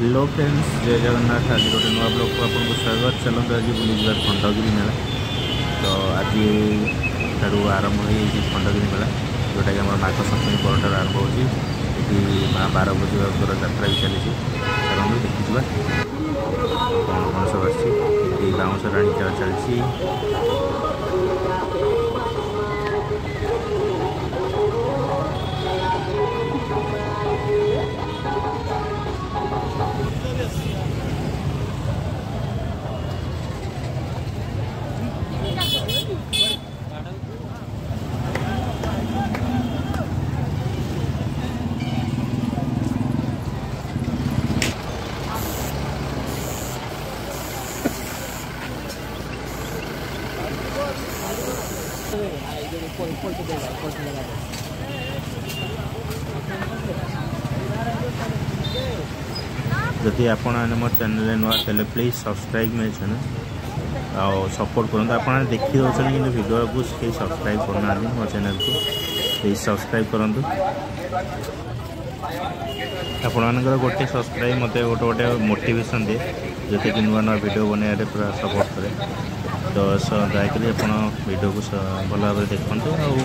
Hello friends જય જગન્નાથ આજે ଗୋଟେ ନୂଆ ବ୍ଲଗ୍କୁ ଆପଣଙ୍କୁ ସ୍ୱାଗତ ଚାଲନ୍ତୁ ଆଜି ବୁଲିଯିବା ଖଣ୍ଡଗିରି ମେଳା ତ ଆଜି ଠାରୁ ଆରମ୍ଭ ହୋଇଯାଇଛି ଖଣ୍ଡଗିରି ମେଳା ଯେଉଁଟାକି ଆମର ମାଘ ସପ୍ତମୀ ପରଠାରୁ ଆରମ୍ଭ ହେଉଛି ଏଠି ମା ବାରଭୋଜଙ୍କର ଯାତ୍ରା ବି ଚାଲିଛି ଚାଲନ୍ତୁ ଦେଖିଯିବା କ'ଣ କ'ଣ ସବୁ ଆସିଛି ଏଠି ବାଉଁଶ ରାଣୀ ଖେଳ ଚାଲିଛି poi poi poi poi poi poi poi যদি আপনার মো চ্যানেল নয় তাহলে please subscribe my channel uh support করুন আপনার দেখি দেখছেন কিন্তু ভিডিওকে কেউ সবসক্রাইব করু না মো চ্যানেলকে প্লিজ সবসক্রাইব করুন আপনার গোটে সবসক্রাইব মতো গোটে গোটে মোটিভেসন দিয়ে যেতে কি নয় নয় ভিডিও বনাইলে পুরো সপোর্ট ତ ଦୟାକରି ଆପଣ ଭିଡ଼ିଓକୁ ଭଲ ଭାବରେ ଦେଖନ୍ତୁ ଆଉ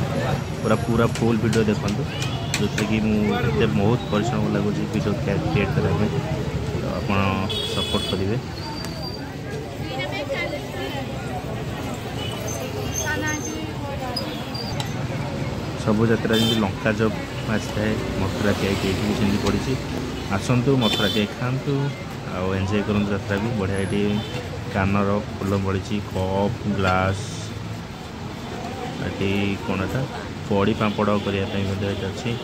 ପୁରା ପୁରା ଫୁଲ୍ ଭିଡ଼ିଓ ଦେଖନ୍ତୁ ଯେଉଁଥିରେ କି ମୁଁ ଏତେ ବହୁତ ପରିଶ୍ରମ ଲାଗୁଛି ଭିଡ଼ିଓ କ୍ରିଏଟ୍ କରିବା ପାଇଁ ତ ଆପଣ ସପୋର୍ଟ କରିବେ ସବୁ ଯାତ୍ରା ଯେମିତି ଲଙ୍କା ଚପ୍ ଆସିଥାଏ ମଥୁରା କେକ୍ ଏଇଠି ବି ସେମିତି ପଡ଼ିଛି ଆସନ୍ତୁ ମଥୁରା କେକ୍ ଖାଆନ୍ତୁ ଆଉ ଏନ୍ଜୟ କରନ୍ତୁ ଯାତ୍ରାକୁ ବଢ଼ିଆ ଏଠି କାନର ଫୁଲ ପଡ଼ିଛି କପ୍ ଗ୍ଲାସ୍ ଏଠି କ'ଣଟା ବଡ଼ି ପାମ୍ପଡ଼ କରିବା ପାଇଁ ମଧ୍ୟ ଏଠି ଅଛି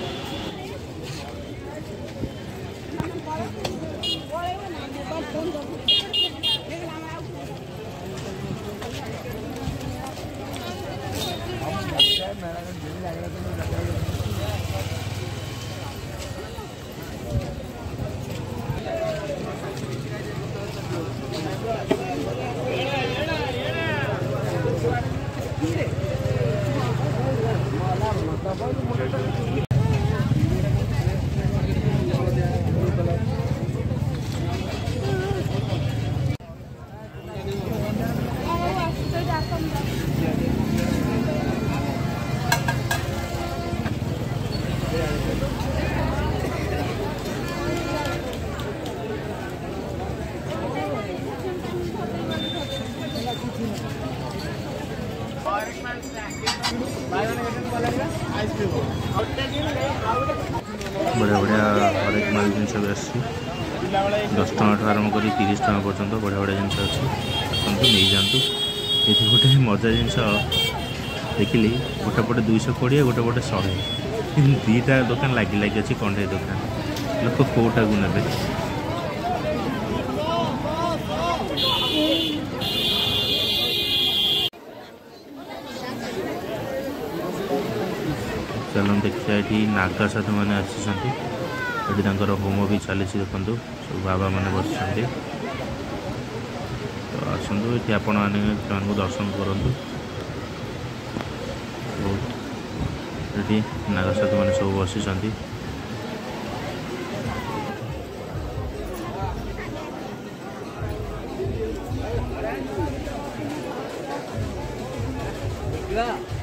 বড়িয়া বড়িয়া হরেক মাল জিনিস বি আসছে দশ টাকাঠু আরম্ভ করি তিরিশ টাকা পর্যন্ত বড়িয়া বড়িয়া জিনিস আছে আসন্তু নিয়ে যাতে এটি গোটে মজা জিনিস দেখিলি গোটা পটে দুইশহ কোড়িয়ে গোটা পটে শহে দুইটা দোকান লাগি লাগি আছে কণ্ঠেই দোকান লোক কোটাকু নেবে ଚାଲନ୍ତୁ ଦେଖିବା ଏଠି ନାଗା ସାଧୁମାନେ ଆସିଛନ୍ତି ଏଠି ତାଙ୍କର ହୋମ ବି ଚାଲିଛି ଦେଖନ୍ତୁ ସବୁ ବାବାମାନେ ବସିଛନ୍ତି ତ ଆସନ୍ତୁ ଏଠି ଆପଣମାନେ ସେମାନଙ୍କୁ ଦର୍ଶନ କରନ୍ତୁ ବହୁତ ଏଠି ନାଗା ସାଧୁମାନେ ସବୁ ବସିଛନ୍ତି Yeah.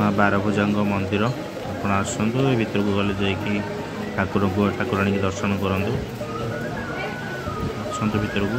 ମା ବାରଭୁଜାଙ୍କ ମନ୍ଦିର ଆପଣ ଆସନ୍ତୁ ଏ ଭିତରକୁ ଗଲେ ଯାଇକି ଠାକୁରଙ୍କୁ ଠାକୁରାଣୀକି ଦର୍ଶନ କରନ୍ତୁ ଆସନ୍ତୁ ଭିତରକୁ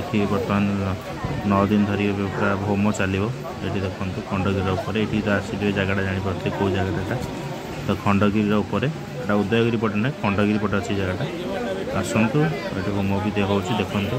ଏଠି ବର୍ତ୍ତମାନ ନଅ ଦିନ ଧରି ଏବେ ପୁରା ହୋମ ଚାଲିବ ଏଠି ଦେଖନ୍ତୁ ଖଣ୍ଡଗିରିର ଉପରେ ଏଠି ତ ଆସିଯିବେ ଜାଗାଟା ଜାଣିପାରୁଥିବେ କେଉଁ ଜାଗାଟା ଏଟା ତ ଖଣ୍ଡଗିରିର ଉପରେ ଏଇଟା ଉଦୟଗିରି ପଟେ ନାହିଁ ଖଣ୍ଡଗିରି ପଟେ ଅଛି ଜାଗାଟା ଆସନ୍ତୁ ଏଠି ହୋମ ବି ଦିଆହେଉଛି ଦେଖନ୍ତୁ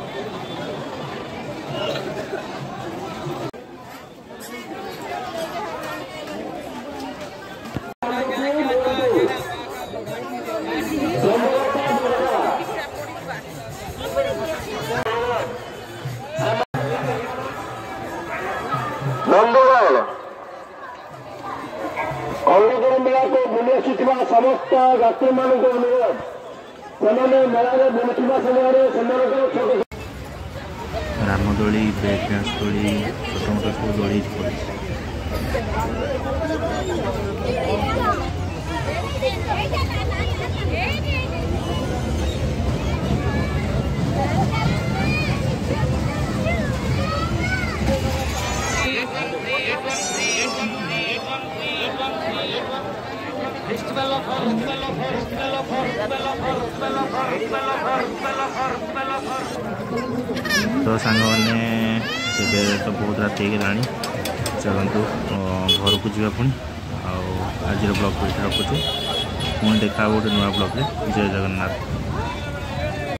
ରାଷ୍ଟ୍ରମାନଙ୍କୁ ଅନୁରୋଧ ସେମାନେ ମେଳାରେ ବଞ୍ଚୁବା ସମୟରେ ସେମାନଙ୍କର ଛୋଟ ରାମଦୋଳି ବ୍ରେକ୍ ଡ୍ୟାନ୍ସ ଦୋଳି ଛୋଟ ମୋଟ ସବୁ ଦୋଳି ପଡ଼ିଛି Thank you. ତ ସାଙ୍ଗମାନେ ଏବେ ତ ବହୁତ ରାତି ହେଇଗଲାଣି ଚାଲନ୍ତୁ ଘରକୁ ଯିବା ପୁଣି ଆଉ ଆଜିର ବ୍ଲଗ୍ ଏଠି ରଖୁଛୁ ପୁଣି ଦେଖା ହେବ ଗୋଟେ ନୂଆ ବ୍ଲଗ୍ରେ ଜୟ ଜଗନ୍ନାଥ